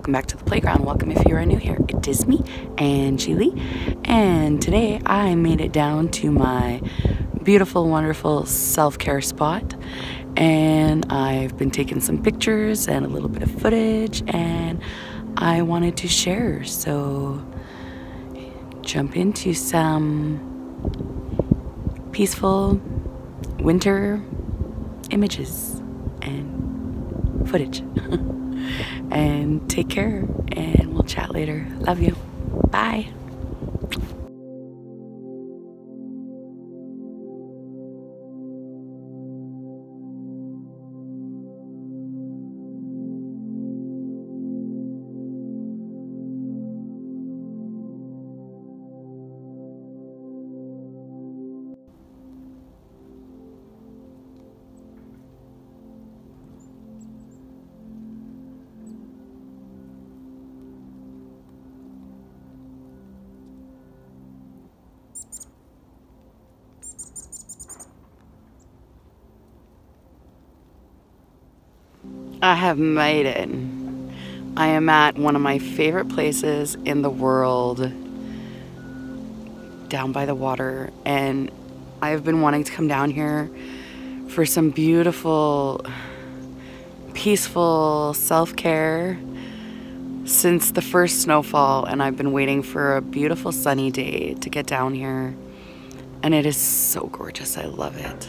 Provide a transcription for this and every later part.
welcome back to the playground. Welcome if you are new here. It is me, Angey Lee, and today I made it down to my beautiful, wonderful self-care spot and I've been taking some pictures and a little bit of footage and I wanted to share so jump into some peaceful winter images and footage and take care and we'll chat later. Love you. Bye I have made it. I am at one of my favorite places in the world down by the water and I've been wanting to come down here for some beautiful peaceful self-care since the first snowfall and I've been waiting for a beautiful sunny day to get down here and it is so gorgeous I love it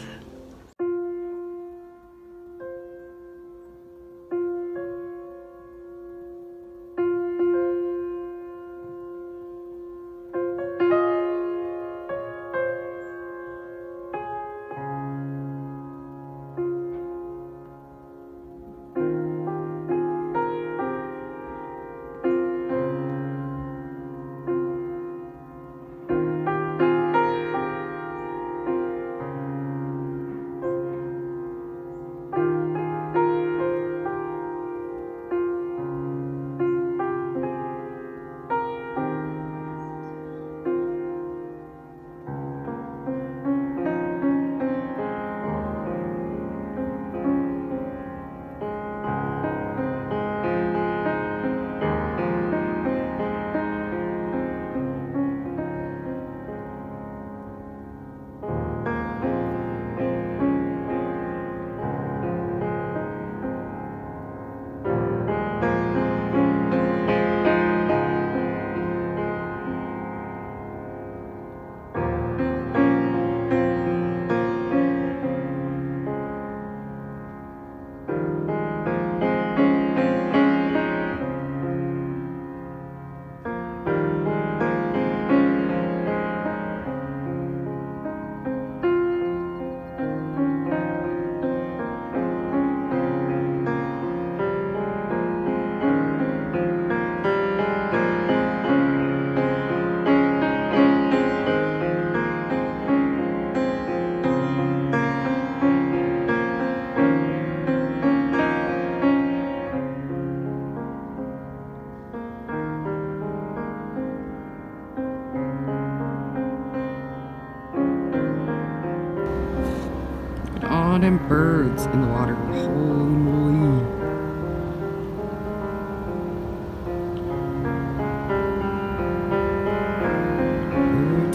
all them birds in the water. Holy moly.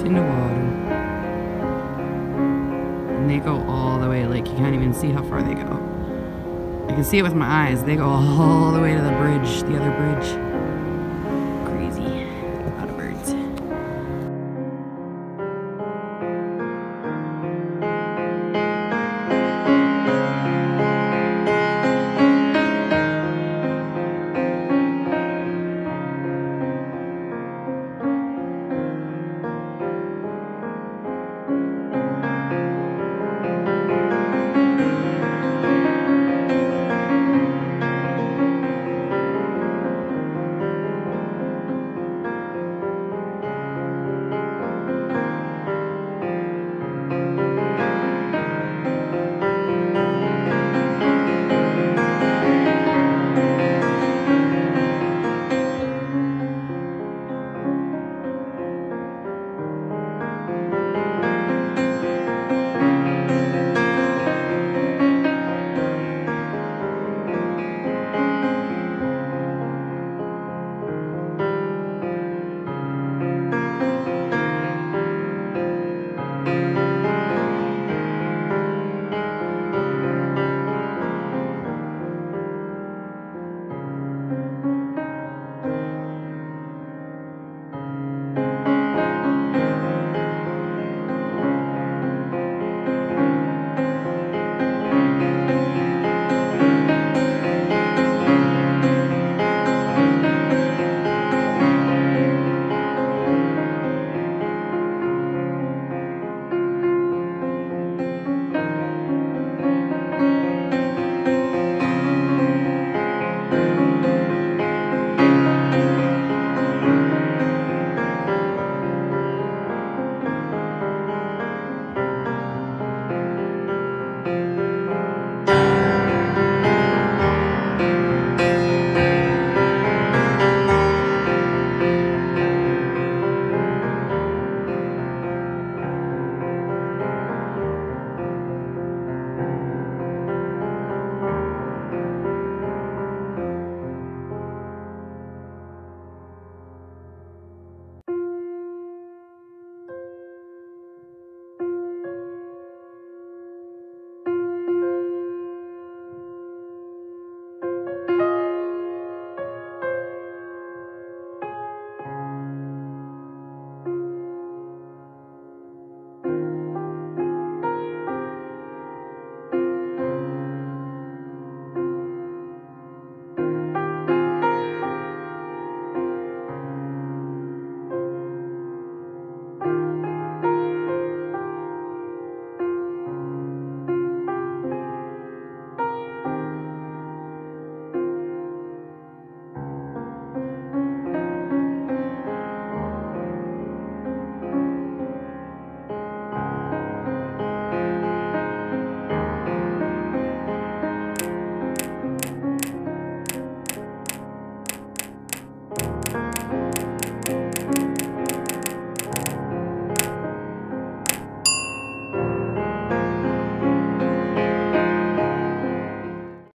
In the water. And they go all the way, like you can't even see how far they go. I can see it with my eyes. They go all the way to the bridge.